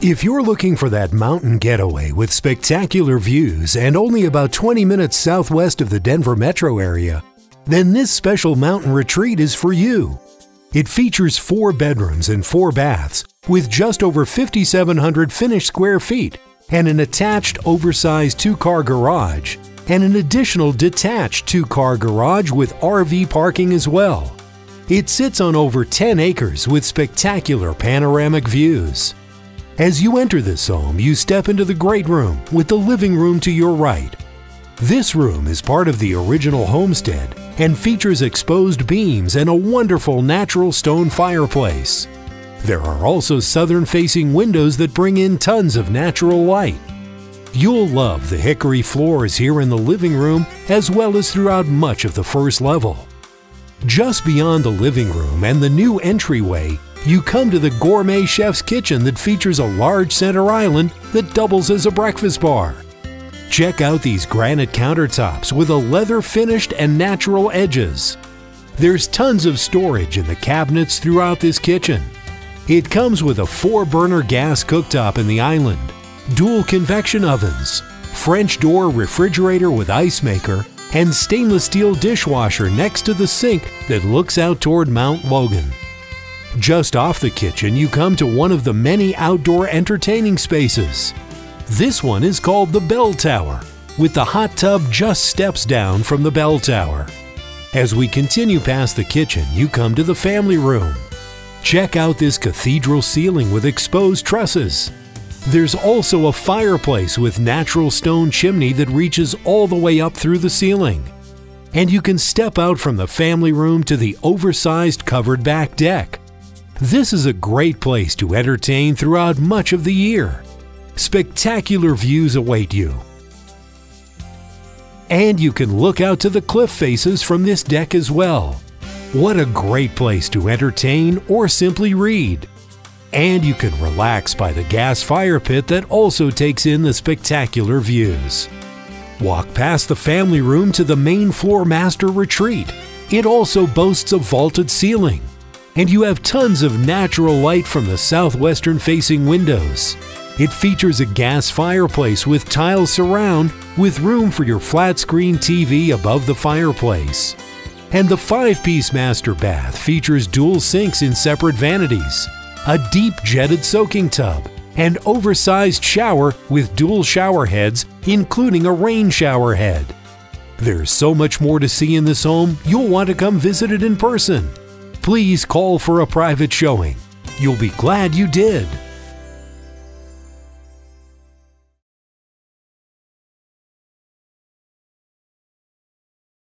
If you're looking for that mountain getaway with spectacular views and only about 20 minutes southwest of the Denver metro area, then this special mountain retreat is for you. It features four bedrooms and four baths with just over 5,700 finished square feet and an attached oversized two car garage and an additional detached two car garage with RV parking as well. It sits on over 10 acres with spectacular panoramic views. As you enter this home, you step into the great room with the living room to your right. This room is part of the original homestead and features exposed beams and a wonderful natural stone fireplace. There are also southern facing windows that bring in tons of natural light. You'll love the hickory floors here in the living room as well as throughout much of the first level. Just beyond the living room and the new entryway you come to the gourmet chef's kitchen that features a large center island that doubles as a breakfast bar. Check out these granite countertops with a leather finished and natural edges. There's tons of storage in the cabinets throughout this kitchen. It comes with a four burner gas cooktop in the island, dual convection ovens, French door refrigerator with ice maker, and stainless steel dishwasher next to the sink that looks out toward Mount Logan. Just off the kitchen, you come to one of the many outdoor entertaining spaces. This one is called the Bell Tower, with the hot tub just steps down from the bell tower. As we continue past the kitchen, you come to the family room. Check out this cathedral ceiling with exposed trusses. There's also a fireplace with natural stone chimney that reaches all the way up through the ceiling. And you can step out from the family room to the oversized covered back deck. This is a great place to entertain throughout much of the year. Spectacular views await you. And you can look out to the cliff faces from this deck as well. What a great place to entertain or simply read. And you can relax by the gas fire pit that also takes in the spectacular views. Walk past the family room to the main floor master retreat. It also boasts a vaulted ceiling and you have tons of natural light from the southwestern facing windows. It features a gas fireplace with tile surround with room for your flat screen TV above the fireplace. And the five piece master bath features dual sinks in separate vanities, a deep jetted soaking tub, and oversized shower with dual shower heads, including a rain shower head. There's so much more to see in this home, you'll want to come visit it in person please call for a private showing. You'll be glad you did.